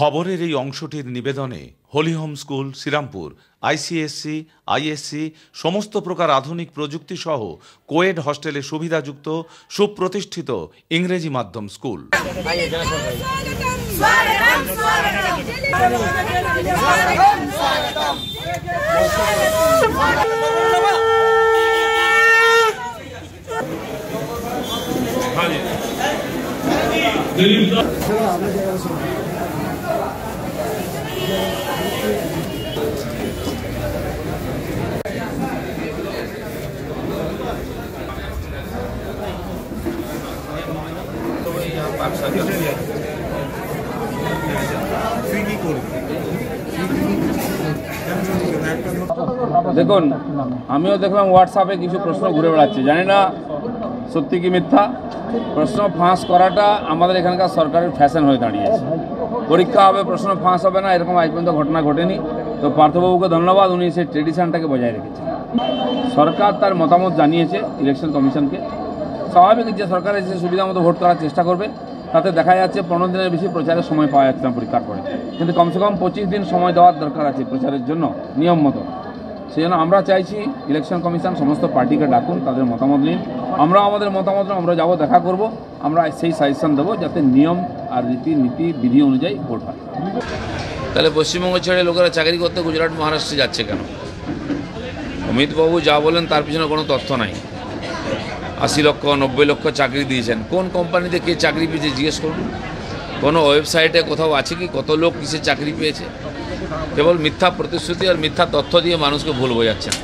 খবরের এই অংশটির নিবেদনে Holy Home school Srirampur ICSE ISC সমস্ত প্রকার আধুনিক প্রযুক্তি সহ কোয়েড হস্টেলে সুবিধাযুক্ত সুপ্রতিষ্ঠিত ইংরেজি মাধ্যম স্কুল। দেখুন, আমিও দেখলাম হোয়াটসঅ্যাপে কিছু প্রশ্ন ঘুরে বেড়াচ্ছে। জানি না সত্যি কি মিথ্যা। প্রশ্ন ফাঁস করাটা আমাদের এখানকার সরকারের ফ্যাশন হয়ে দাঁড়িয়েছে। পরীক্ষা হবে, প্রশ্ন ফাঁস হবে না, এরকম আজ পর্যন্ত ঘটনা ঘটেনি। তো পার্থবাবুকে ধন্যবাদ, উনি সেই ট্রেডিশনটাকে বজায় রেখেছেন। সরকার তার মতামত জানিয়েছে ইলেকশন কমিশনকে। স্বাভাবিক যে সরকার এসে সুবিধা মতো ভোট করার চেষ্টা করবে, তাতে দেখা যাচ্ছে পনেরো দিনের বেশি প্রচারের সময় পাওয়া যাচ্ছে না পরীক্ষার পরে। কিন্তু কমসে কম পঁচিশ দিন সময় দেওয়ার দরকার আছে প্রচারের জন্য, নিয়ম মতো। সেই জন্য আমরা চাইছি ইলেকশন কমিশন সমস্ত পার্টিকে ডাকুন, তাদের মতামত নিন। আমরা আমাদের মতামত আমরা যাব, দেখা করব। আমরা সেই সাজেশন দেবো যাতে নিয়ম আর রীতি, নীতি, বিধি অনুযায়ী ভোট হয়। তাহলে পশ্চিমবঙ্গ ছেড়ে লোকেরা চাকরি করতে গুজরাট, মহারাষ্ট্রে যাচ্ছে কেন? অমিতবাবু যা বলেন তার পিছনে কোনো তথ্য নাই। আশি লক্ষ, নব্বই লক্ষ চাকরি দিয়েছেন। কোন কোম্পানিতে কে চাকরি পেয়েছে জিজ্ঞেস করুন। কোনো ওয়েবসাইটে কোথাও আছে কি? কত লোক কিসে চাকরি পেয়েছে? কেবল মিথ্যা প্রতিশ্রুতি আর মিথ্যা তথ্য দিয়ে মানুষকে ভুল বোঝাচ্ছেন।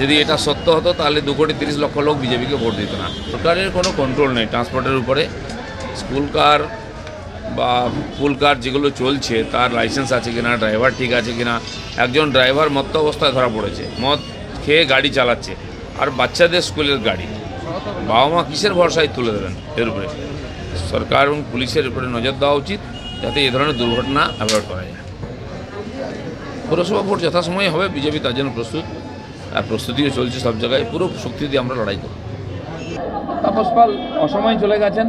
যদি এটা সত্য হতো, তাহলে দু কোটি তিরিশ লক্ষ লোক বিজেপিকে ভোট দিত না। সরকারের কোনো কন্ট্রোল নেই ট্রান্সপোর্টের উপরে। স্কুল কার বা ফুল কার যেগুলো চলছে, তার লাইসেন্স আছে কিনা ড্রাইভার ঠিক আছে কিনা, একজন ড্রাইভার মত্ত অবস্থায় ধরা পড়েছে। মদ খেয়ে গাড়ি চালাচ্ছে। আর বাচ্চাদের স্কুলের গাড়ি। বাবা মা কিসের ভরসায় তুলে দেবেন এর উপরে? সরকার এবং পুলিশের উপরে নজর দেওয়া উচিত, যাতে এ ধরনের দুর্ঘটনা অ্যাভয়েড করা যায়। পৌরসভা ভোট যথাসময়ে হবে, বিজেপি তার জন্য প্রস্তুত। প্রস্তুতিও চলছে সব জায়গায়। পুরো শক্তি দিয়ে আমরা লড়াই করব। তাপস পাল, অসময় চলে গেছেন।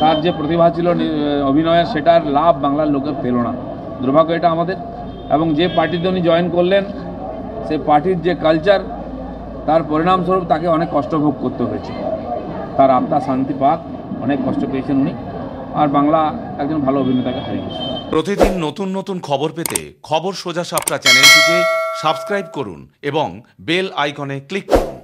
তার যে প্রতিভা ছিল অভিনয়ের, সেটার লাভ বাংলার লোকে পেল না। দুর্ভাগ্য এটা আমাদের। এবং যে পার্টিতে উনি জয়েন করলেন, সে পার্টির যে কালচার তার পরিণামস্বরূপ তাকে অনেক কষ্ট ভোগ করতে হয়েছে। তার আত্মা শান্তি পাক, অনেক কষ্ট পেয়েছেন উনি। আর বাংলা একজন ভালো অভিনেতাকে হারিয়েছে প্রতিদিন নতুন নতুন খবর পেতে খবর সোজা সাপটা চ্যানেলটিকে সাবস্ক্রাইব করুন এবং বেল আইকনে ক্লিক করুন।